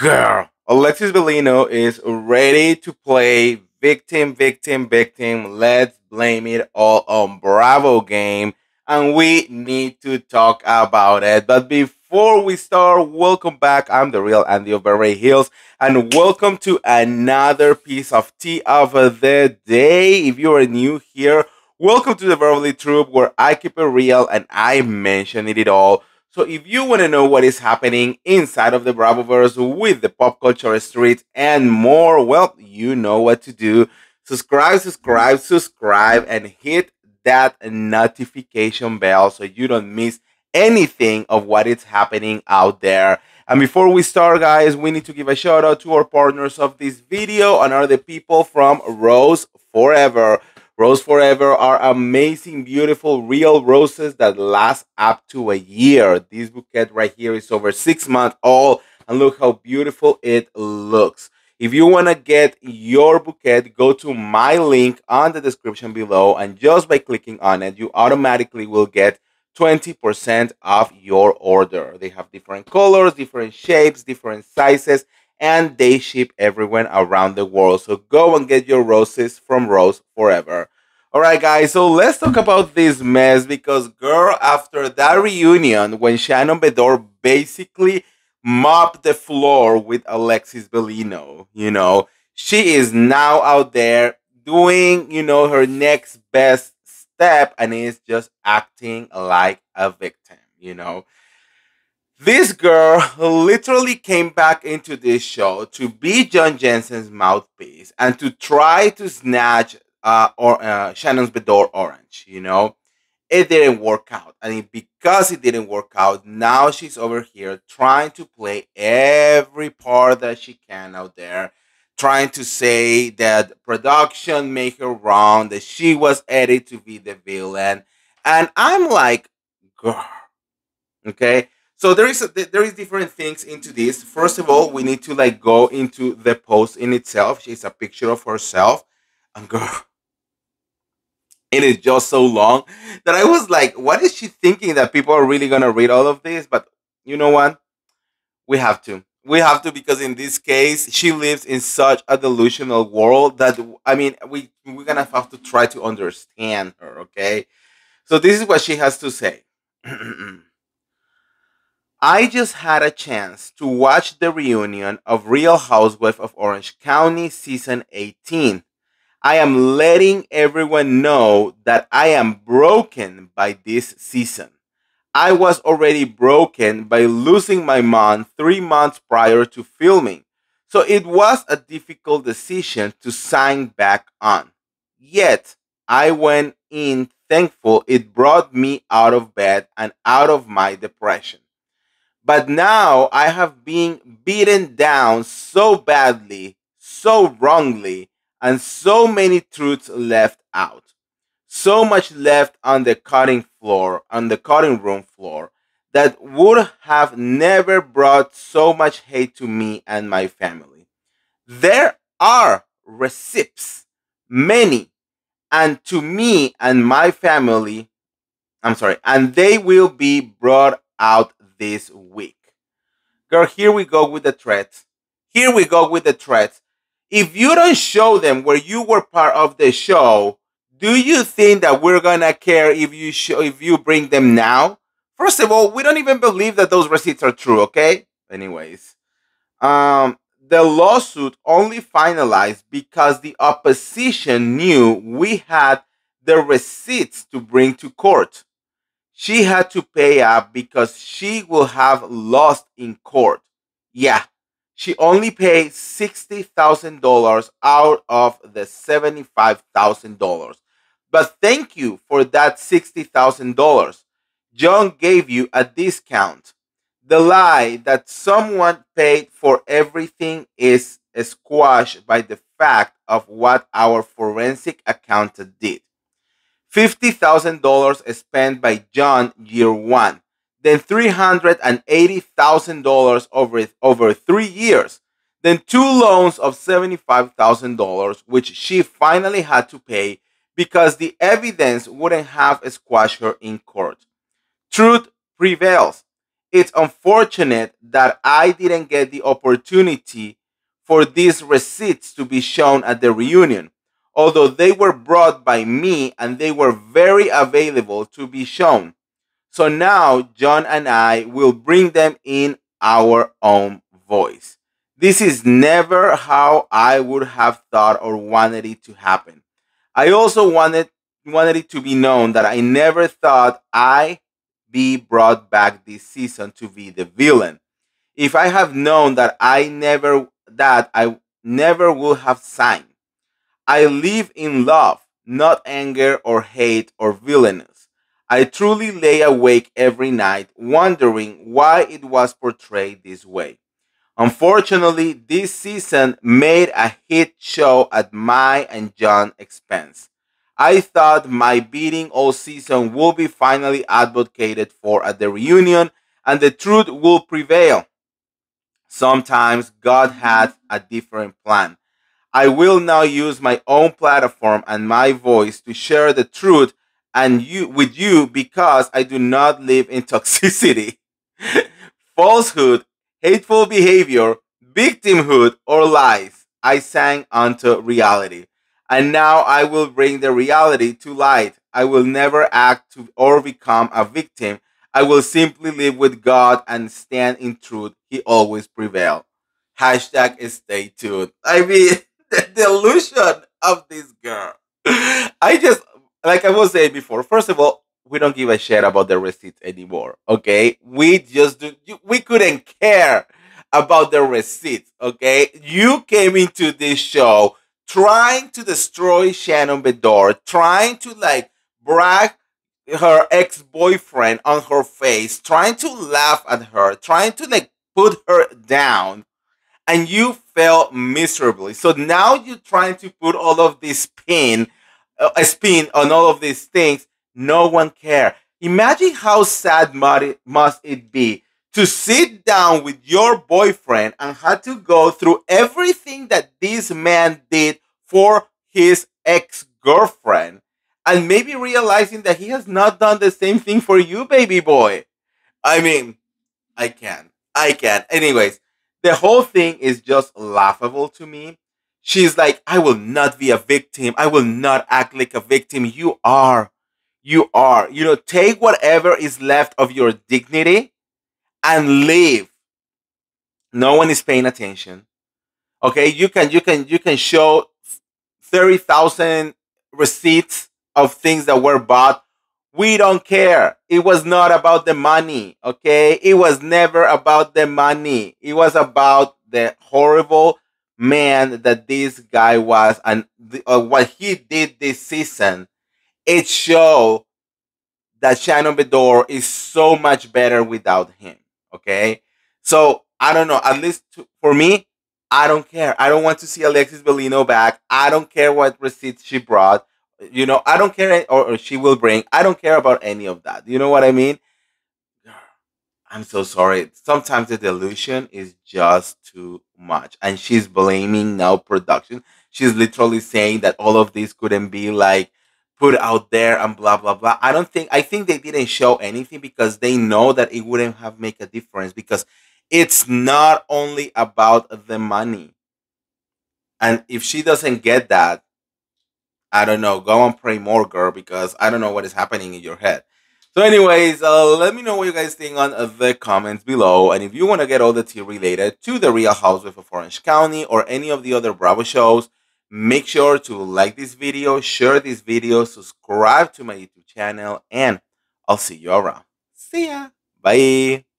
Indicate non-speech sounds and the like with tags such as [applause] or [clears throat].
Girl, Alexis Bellino is ready to play victim, victim, victim. Let's blame it all on Bravo game. And we need to talk about it. But before we start, welcome back. I'm the real Andy of Beverly Hills. And welcome to another piece of tea of the day. If you are new here, welcome to the Beverly Troop, where I keep it real and I mention it all. So if you want to know what is happening inside of the Bravoverse with the pop culture street and more, well, you know what to do. Subscribe, subscribe, subscribe, and hit that notification bell so you don't miss anything of what is happening out there. And before we start, guys, we need to give a shout out to our partners of this video and are the people from Rose Forever. Rose Forever are amazing, beautiful, real roses that last up to a year. This bouquet right here is over six months old, and look how beautiful it looks. If you want to get your bouquet, go to my link on the description below, and just by clicking on it, you automatically will get 20% off your order. They have different colors, different shapes, different sizes, and they ship everywhere around the world. So go and get your roses from Rose Forever. All right, guys, so let's talk about this mess because, girl, after that reunion, when Shannon Beador basically mopped the floor with Alexis Bellino, you know, she is now out there doing, you know, her next best step and is just acting like a victim, you know. This girl literally came back into this show to be John Janssen's mouthpiece and to try to snatch uh, or uh, Shannon's Beador Orange. You know, it didn't work out, I and because it didn't work out, now she's over here trying to play every part that she can out there, trying to say that production made her wrong, that she was edited to be the villain, and I'm like, girl, okay so there is a, there is different things into this. First of all, we need to like go into the post in itself. She's a picture of herself, and [laughs] girl, it is just so long that I was like, what is she thinking that people are really gonna read all of this? But you know what? We have to. We have to because in this case, she lives in such a delusional world that I mean, we we're gonna have to try to understand her. Okay, so this is what she has to say. [clears throat] I just had a chance to watch the reunion of Real Housewife of Orange County season 18. I am letting everyone know that I am broken by this season. I was already broken by losing my mom three months prior to filming, so it was a difficult decision to sign back on. Yet, I went in thankful it brought me out of bed and out of my depression. But now I have been beaten down so badly, so wrongly, and so many truths left out. So much left on the cutting floor, on the cutting room floor, that would have never brought so much hate to me and my family. There are receipts, many, and to me and my family, I'm sorry, and they will be brought out this week. Girl, here we go with the threats. Here we go with the threats. If you don't show them where you were part of the show, do you think that we're gonna care if you show if you bring them now? First of all, we don't even believe that those receipts are true, okay? Anyways. Um the lawsuit only finalized because the opposition knew we had the receipts to bring to court she had to pay up because she will have lost in court. Yeah, she only paid $60,000 out of the $75,000. But thank you for that $60,000. John gave you a discount. The lie that someone paid for everything is squashed by the fact of what our forensic accountant did. $50,000 spent by John year one, then $380,000 over, over three years, then two loans of $75,000, which she finally had to pay because the evidence wouldn't have squashed her in court. Truth prevails. It's unfortunate that I didn't get the opportunity for these receipts to be shown at the reunion, although they were brought by me and they were very available to be shown. So now John and I will bring them in our own voice. This is never how I would have thought or wanted it to happen. I also wanted wanted it to be known that I never thought I be brought back this season to be the villain. If I have known that I never that I never would have signed. I live in love, not anger or hate or villainous. I truly lay awake every night wondering why it was portrayed this way. Unfortunately, this season made a hit show at my and John's expense. I thought my beating all season will be finally advocated for at the reunion and the truth will prevail. Sometimes God has a different plan. I will now use my own platform and my voice to share the truth and you with you because I do not live in [laughs] toxicity, falsehood, hateful behavior, victimhood, or lies. I sang unto reality. And now I will bring the reality to light. I will never act to or become a victim. I will simply live with God and stand in truth. He always prevail. Hashtag stay tuned. I mean, [laughs] the delusion of this girl. I just like I was saying before, first of all, we don't give a shit about the receipt anymore. Okay, we just do. We couldn't care about the receipt. Okay, you came into this show trying to destroy Shannon Beador, trying to like brag her ex boyfriend on her face, trying to laugh at her, trying to like put her down, and you fell miserably. So now you're trying to put all of this pain Uh, a spin on all of these things, no one care. Imagine how sad must it be to sit down with your boyfriend and had to go through everything that this man did for his ex girlfriend and maybe realizing that he has not done the same thing for you, baby boy. I mean, I can. I can. Anyways, the whole thing is just laughable to me She's like, I will not be a victim. I will not act like a victim. You are. You are. You know, take whatever is left of your dignity and leave. No one is paying attention. Okay, you can you can you can show 30,000 receipts of things that were bought. We don't care. It was not about the money, okay? It was never about the money. It was about the horrible man that this guy was and the, uh, what he did this season, it showed that Shannon Beador is so much better without him. Okay, so I don't know. At least to, for me, I don't care. I don't want to see Alexis Bellino back. I don't care what receipts she brought. You know, I don't care, or, or she will bring. I don't care about any of that. You know what I mean? I'm so sorry. Sometimes the delusion is just too much. And she's blaming now production. She's literally saying that all of this couldn't be like put out there and blah blah blah. I don't think I think they didn't show anything because they know that it wouldn't have make a difference because it's not only about the money. And if she doesn't get that, I don't know, go and pray more, girl, because I don't know what is happening in your head. So, anyways, uh, let me know what you guys think on the comments below. And if you want to get all the tea related to the Real Housewives of Orange County or any of the other Bravo shows, make sure to like this video, share this video, subscribe to my YouTube channel, and I'll see you around. See ya. Bye.